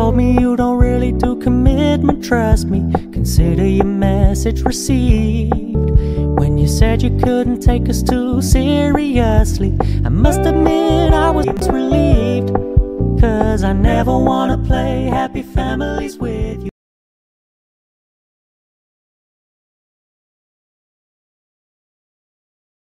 Told me you don't really do commitment, trust me. Consider your message received. When you said you couldn't take us too seriously, I must admit I was relieved. Cause I never wanna play happy families with you.